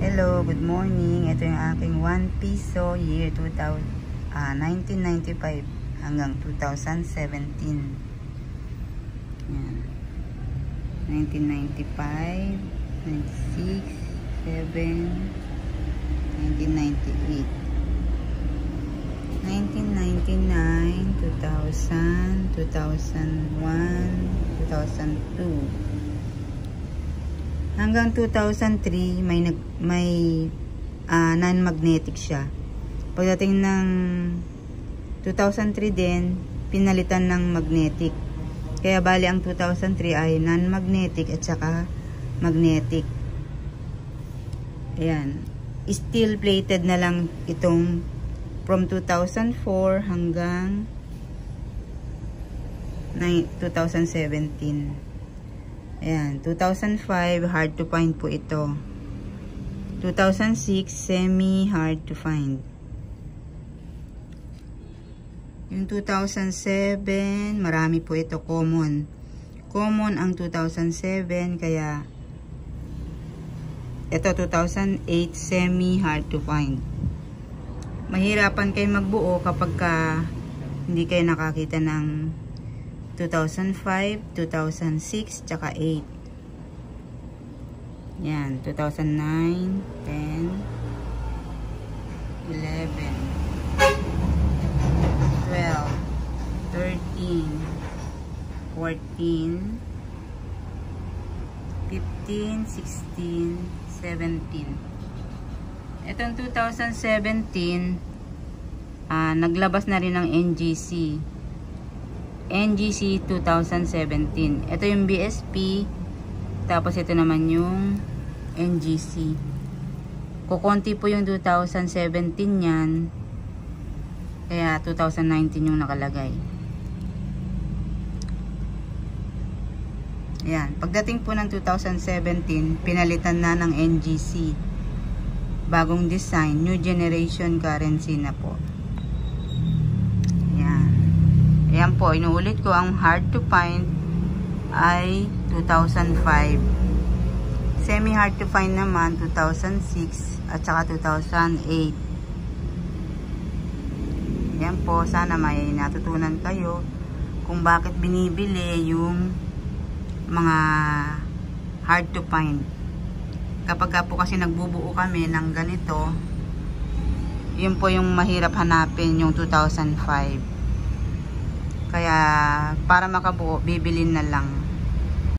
Hello, good morning. Ito yung aking 1 piso year 2000, ah, 1995 hanggang 2017. Yan. 1995, 96, 7, 1998. 1999, 2000, 2001, 2002. Hanggang 2003 may nag may uh, non-magnetic siya. Pagdating ng 2003 din pinalitan ng magnetic. Kaya bali ang 2003 ay non-magnetic at saka magnetic. Ayan. Steel plated na lang itong from 2004 hanggang 2017. Ayan, 2005, hard to find po ito. 2006, semi hard to find. Yung 2007, marami po ito common. Common ang 2007, kaya ito 2008, semi hard to find. Mahirapan kayo magbuo kapag ka hindi kayo nakakita ng 2005, 2006, tsaka 8. Yan, 2009, 10, 11, 12, 13, 14, 15, 16, 17. Itong 2017, uh, naglabas na rin ng NGC. NGC 2017. Ito yung BSP. Tapos ito naman yung NGC. Kukunti po yung 2017 yan. Kaya 2019 yung nakalagay. Ayan. Pagdating po ng 2017, pinalitan na ng NGC. Bagong design, new generation currency na po. Ayan po, inuulit ko, ang hard to find ay 2005. Semi hard to find naman 2006 at saka 2008. Ayan po, sana may natutunan kayo kung bakit binibili yung mga hard to find. Kapag po kasi nagbubuo kami ng ganito, yun po yung mahirap hanapin yung 2005. Kaya para makabuo, bibilin na lang.